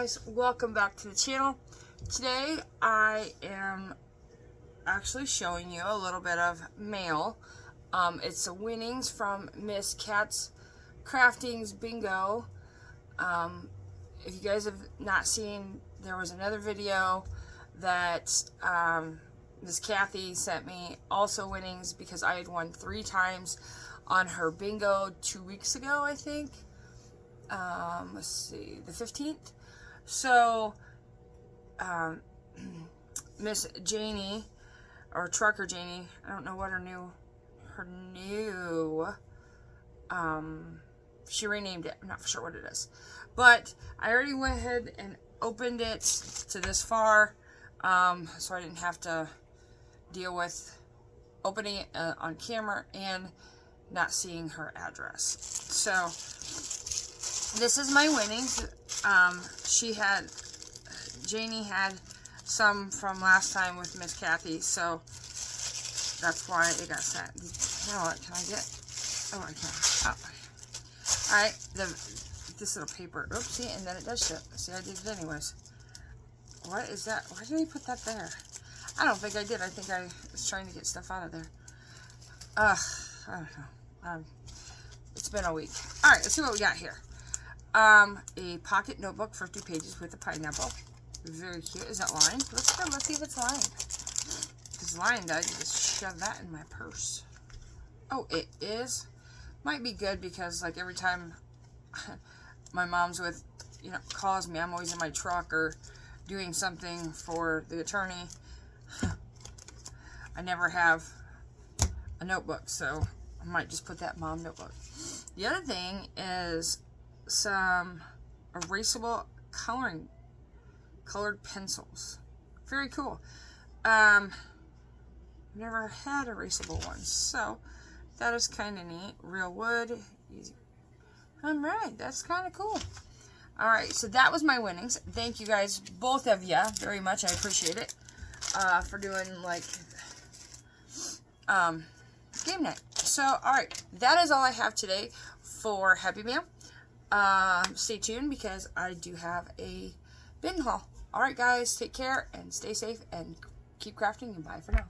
guys? Welcome back to the channel. Today I am actually showing you a little bit of mail. Um, it's the winnings from Miss Cat's Craftings Bingo. Um, if you guys have not seen, there was another video that um, Miss Kathy sent me also winnings because I had won three times on her bingo two weeks ago, I think. Um, let's see, the 15th. So, um, Miss Janie, or Trucker Janie, I don't know what her new, her new, um, she renamed it. I'm not sure what it is. But I already went ahead and opened it to this far, um, so I didn't have to deal with opening it uh, on camera and not seeing her address. So, this is my winnings. Um, she had, Janie had some from last time with Miss Kathy, so that's why it got sent. You know what, can I get, oh, I can. Oh. Alright, the, this little paper, oopsie, and then it does ship. See, I did it anyways. What is that? Why did he put that there? I don't think I did. I think I was trying to get stuff out of there. Ugh, I don't know. Um, it's been a week. Alright, let's see what we got here. Um, a pocket notebook, 50 pages with a pineapple. Very cute. Is that lined? Let's go. Let's see if it's lined. If it's lined, I just shove that in my purse. Oh, it is. Might be good because, like, every time my mom's with, you know, calls me, I'm always in my truck or doing something for the attorney. I never have a notebook, so I might just put that mom notebook. The other thing is some erasable coloring, colored pencils. Very cool. Um, never had erasable ones, so that is kind of neat. Real wood. Easy. Alright, that's kind of cool. Alright, so that was my winnings. Thank you guys, both of you, very much. I appreciate it. Uh, for doing, like, um, game night. So, alright, that is all I have today for happy mail. Um, stay tuned because I do have a bin haul. Alright guys, take care and stay safe and keep crafting and bye for now.